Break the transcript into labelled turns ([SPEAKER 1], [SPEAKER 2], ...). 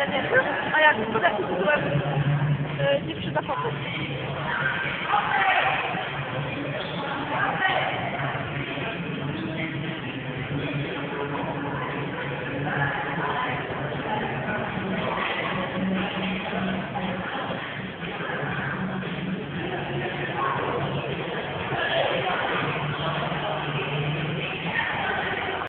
[SPEAKER 1] 哎呀，都在都在。